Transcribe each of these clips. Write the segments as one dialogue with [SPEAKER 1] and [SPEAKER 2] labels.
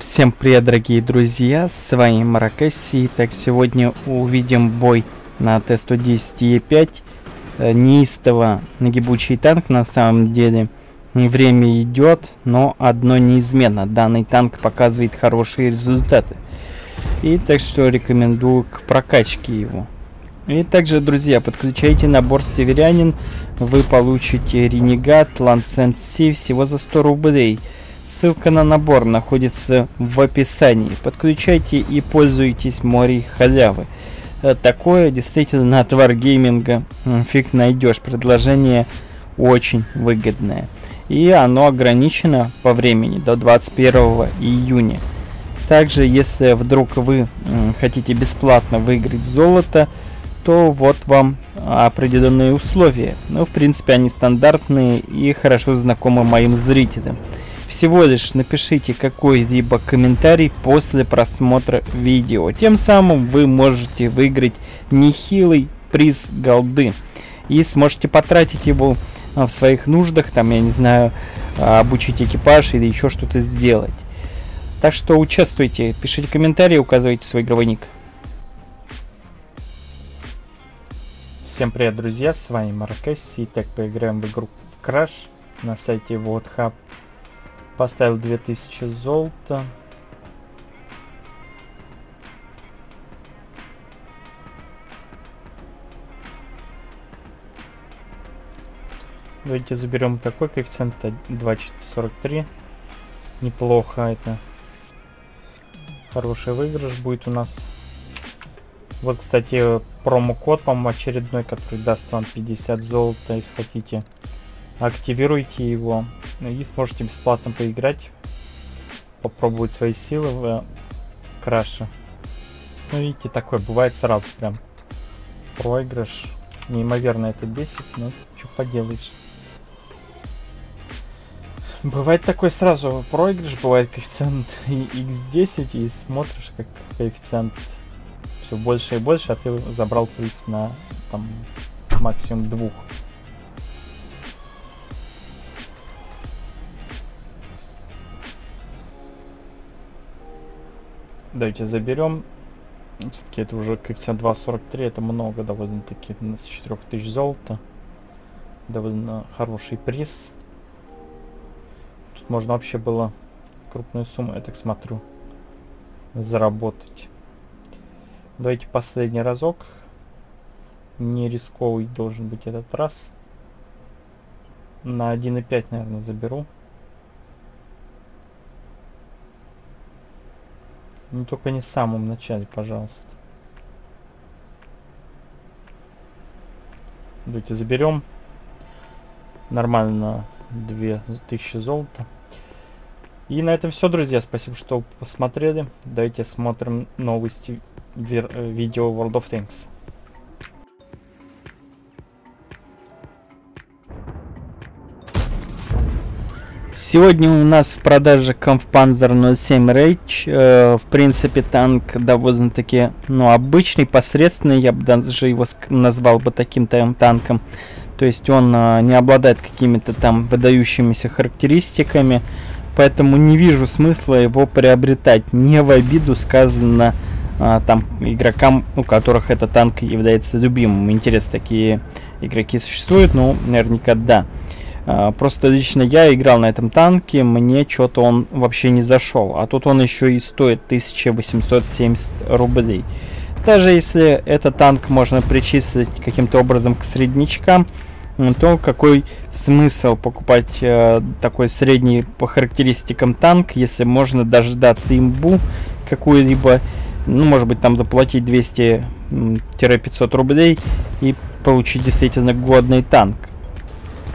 [SPEAKER 1] Всем привет, дорогие друзья, с вами Маракесси. Так, сегодня увидим бой на Т-110 Е5. Э, неистово нагибучий танк на самом деле. Время идет, но одно неизменно. Данный танк показывает хорошие результаты. И так что рекомендую к прокачке его. И также, друзья, подключайте набор Северянин. Вы получите Ренегат, Лансент Си всего за 100 рублей. Ссылка на набор находится в описании. Подключайте и пользуйтесь морей халявы. Э, такое действительно на Wargaming фиг найдешь. Предложение очень выгодное. И оно ограничено по времени до 21 июня. Также, если вдруг вы хотите бесплатно выиграть золото, то вот вам определенные условия. Ну, в принципе, они стандартные и хорошо знакомы моим зрителям. Всего лишь напишите какой-либо комментарий после просмотра видео. Тем самым вы можете выиграть нехилый приз голды. И сможете потратить его а, в своих нуждах, там, я не знаю, а, обучить экипаж или еще что-то сделать. Так что участвуйте, пишите комментарии, указывайте свой игровой ник. Всем привет, друзья, с вами Маркесси. Так, поиграем в игру Crash на сайте WordHub. Поставил 2000 золота. Давайте заберем такой коэффициент 2,43. Неплохо это. Хороший выигрыш будет у нас. Вот, кстати, промокод вам очередной, который даст вам 50 золота, если хотите. Активируйте его и сможете бесплатно поиграть, попробовать свои силы в краше. Ну, видите, такое бывает сразу прям. Проигрыш. Неимоверно это бесит, но что поделаешь. Бывает такой сразу проигрыш, бывает коэффициент x10 и смотришь как коэффициент все больше и больше, а ты забрал приз на там максимум двух. Давайте заберем. Все-таки это уже коэффициент 2.43, это много довольно-таки, с 4000 золота. Довольно хороший приз. Тут можно вообще было крупную сумму, я так смотрю, заработать. Давайте последний разок. Не рисковый должен быть этот раз. На 1.5, наверное, заберу. Ну только не в самом начале, пожалуйста. Давайте заберем. Нормально 2000 золота. И на этом все, друзья. Спасибо, что посмотрели. Давайте смотрим новости э, видео World of Tanks. Сегодня у нас в продаже Kampfpanzer 07 Rage. Э, в принципе, танк довольно-таки, ну, обычный, посредственный. Я бы даже его назвал бы таким танком. То есть он э, не обладает какими-то там выдающимися характеристиками. Поэтому не вижу смысла его приобретать. Не в обиду сказано э, там игрокам, у которых этот танк является любимым. Интересно, такие игроки существуют? Ну, наверняка да. А, просто лично я играл на этом танке, мне что-то он вообще не зашел. А тут он еще и стоит 1870 рублей. Даже если этот танк можно причислить каким-то образом к среднячкам, то какой смысл покупать э, такой средний по характеристикам танк, если можно дождаться имбу какую-либо, ну, может быть, там заплатить 200-500 рублей и получить действительно годный танк.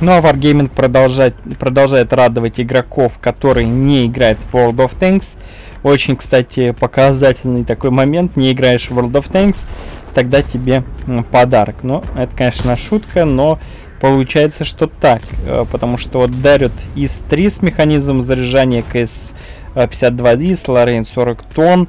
[SPEAKER 1] Ну а Wargaming продолжает, продолжает радовать игроков, которые не играют в World of Tanks. Очень, кстати, показательный такой момент. Не играешь в World of Tanks, тогда тебе подарок. Ну, это, конечно, шутка, но получается, что так. Э, потому что вот дарят ИС-3 с механизмом заряжания КС-52 с Лорейн 40 тонн.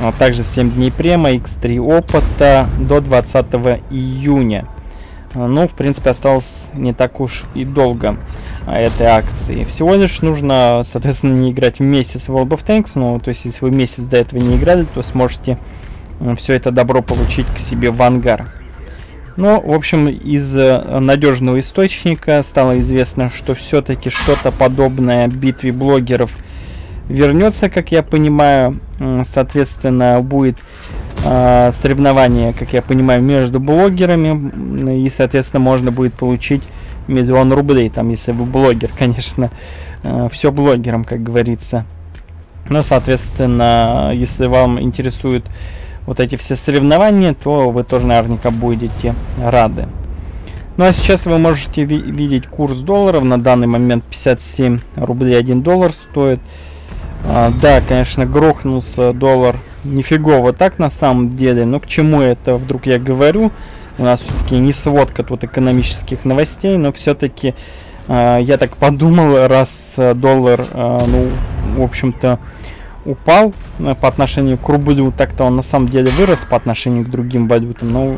[SPEAKER 1] А также 7 дней према, X3 опыта до 20 июня. Ну, в принципе, осталось не так уж и долго. а, этой акции. Всего лишь нужно, соответственно, не играть в месяц World of Tanks, ну, то есть, если вы месяц до этого не играли, то сможете все это добро получить к себе в ангар. Ну, в общем, из э, надежного источника стало известно, что все-таки что-то подобное битве блогеров вернется, как я понимаю. Соответственно, будет э, соревнование, как я понимаю, между блогерами. И, соответственно, можно будет получить миллион рублей, там, если вы блогер, конечно. Э, все блогерам, как говорится. Но, соответственно, если вам интересует вот эти все соревнования, то вы тоже наверняка будете рады. Ну а сейчас вы можете ви видеть курс долларов. На данный момент 57 рублей 1 доллар стоит. А, да, конечно, грохнулся доллар нифигово так на самом деле. Но к чему это вдруг я говорю? У нас все-таки не сводка тут экономических новостей, но все-таки а, я так подумал, раз доллар, а, ну, в общем-то, упал э, по отношению к рублю. Так-то он на самом деле вырос по отношению к другим валютам, но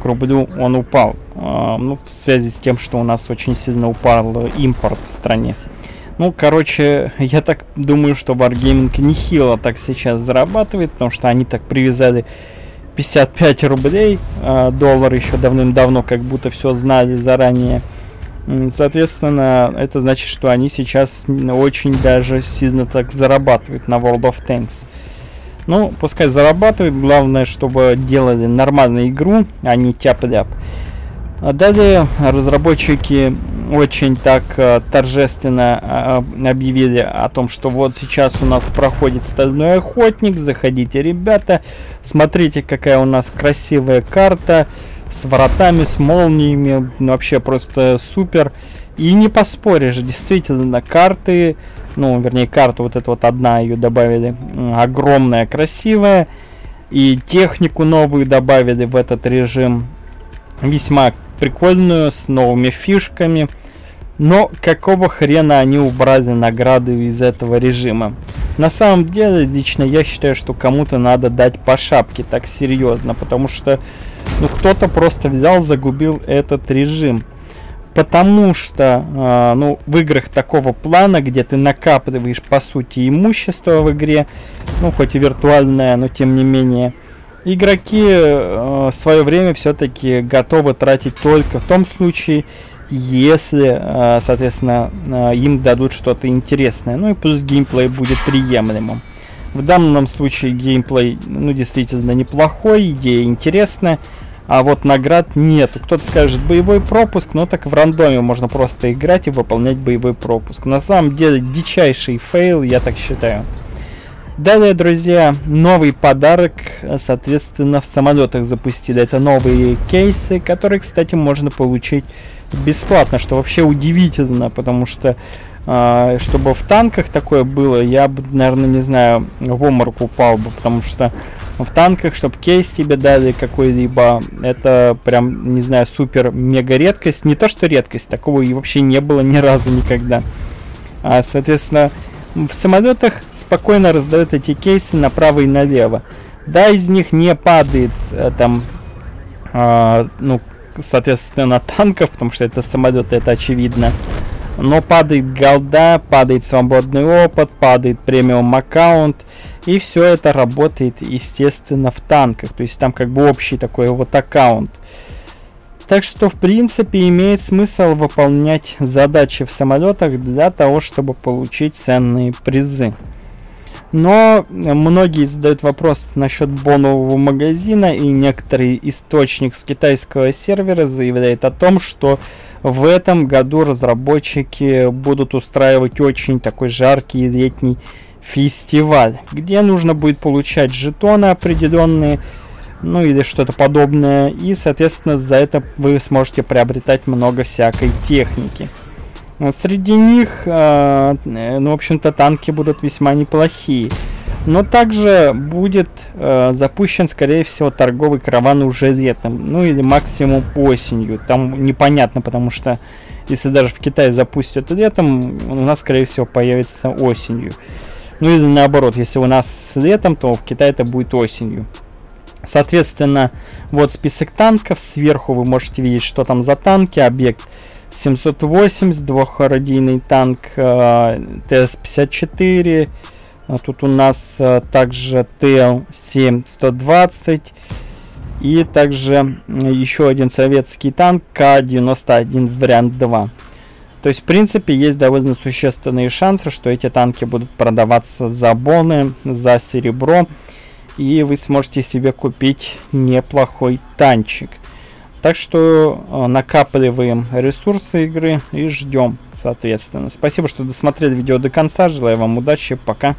[SPEAKER 1] к рублю он упал. Э, ну, в связи с тем, что у нас очень сильно упал импорт в стране. Ну, короче, я так думаю, что Wargaming нехило так сейчас зарабатывает, потому что они так привязали 55 рублей, э, доллар еще давным-давно, как будто все знали заранее. Соответственно, это значит, что они сейчас очень даже сильно так зарабатывают на World of Tanks. Ну, пускай зарабатывают, главное, чтобы делали нормальную игру, а не тяп-ляп. А далее разработчики очень так э, торжественно э, объявили о том, что вот сейчас у нас проходит Стальной Охотник, заходите, ребята, смотрите, какая у нас красивая карта, с воротами, с молниями, вообще просто супер. И не поспоришь, действительно, карты, ну, вернее, карта вот эта вот одна ее добавили, огромная, красивая. И технику новую добавили в этот режим, весьма прикольную, с новыми фишками. Но какого хрена они убрали награды из этого режима? На самом деле, лично я считаю, что кому-то надо дать по шапке так серьезно, потому что ну кто-то просто взял, загубил этот режим. Потому что, э, ну, в играх такого плана, где ты накапливаешь, по сути, имущество в игре, ну, хоть и виртуальное, но тем не менее, игроки э, свое время все-таки готовы тратить только в том случае, если, э, соответственно, э, им дадут что-то интересное. Ну и плюс геймплей будет приемлемым. В данном случае геймплей, ну, действительно неплохой, идея интересная, а вот наград нету. Кто-то скажет боевой пропуск, но так в рандоме можно просто играть и выполнять боевой пропуск. На самом деле дичайший фейл, я так считаю. Далее, друзья, новый подарок, соответственно, в самолетах запустили. Это новые кейсы, которые, кстати, можно получить бесплатно, что вообще удивительно, потому что э, чтобы в танках такое было, я бы, наверное, не знаю, в оморок упал бы, потому что в танках, чтобы кейс тебе дали какой-либо, это прям, не знаю, супер мега редкость. Не то, что редкость, такого и вообще не было ни разу никогда. А, соответственно, в самолетах спокойно раздают эти кейсы направо и налево. Да, из них не падает э, там, э, ну, соответственно, танков, потому что это самолеты, это очевидно. Но падает голда, падает свободный опыт, падает премиум аккаунт. И все это работает, естественно, в танках. То есть там как бы общий такой вот аккаунт. Так что, в принципе, имеет смысл выполнять задачи в самолетах для того, чтобы получить ценные призы. Но многие задают вопрос насчет бонового магазина, и некоторый источник с китайского сервера заявляет о том, что в этом году разработчики будут устраивать очень такой жаркий летний фестиваль, где нужно будет получать жетоны определенные, ну или что-то подобное, и, соответственно, за это вы сможете приобретать много всякой техники. Среди них, э, ну, в общем-то, танки будут весьма неплохие. Но также будет э, запущен, скорее всего, торговый караван уже летом. Ну или максимум осенью. Там непонятно, потому что если даже в Китае запустят летом, у нас, скорее всего, появится осенью. Ну или наоборот, если у нас с летом, то в Китае это будет осенью. Соответственно, вот список танков. Сверху вы можете видеть, что там за танки. Объект 780, двухородийный танк э, ТС-54. А тут у нас э, также ТЛ-7-120. И также еще один советский танк К-91 вариант 2. То есть, в принципе, есть довольно существенные шансы, что эти танки будут продаваться за боны, за серебро. И вы сможете себе купить неплохой танчик. Так что э, накапливаем ресурсы игры и ждем, соответственно. Спасибо, что досмотрели видео до конца. Желаю вам удачи. Пока.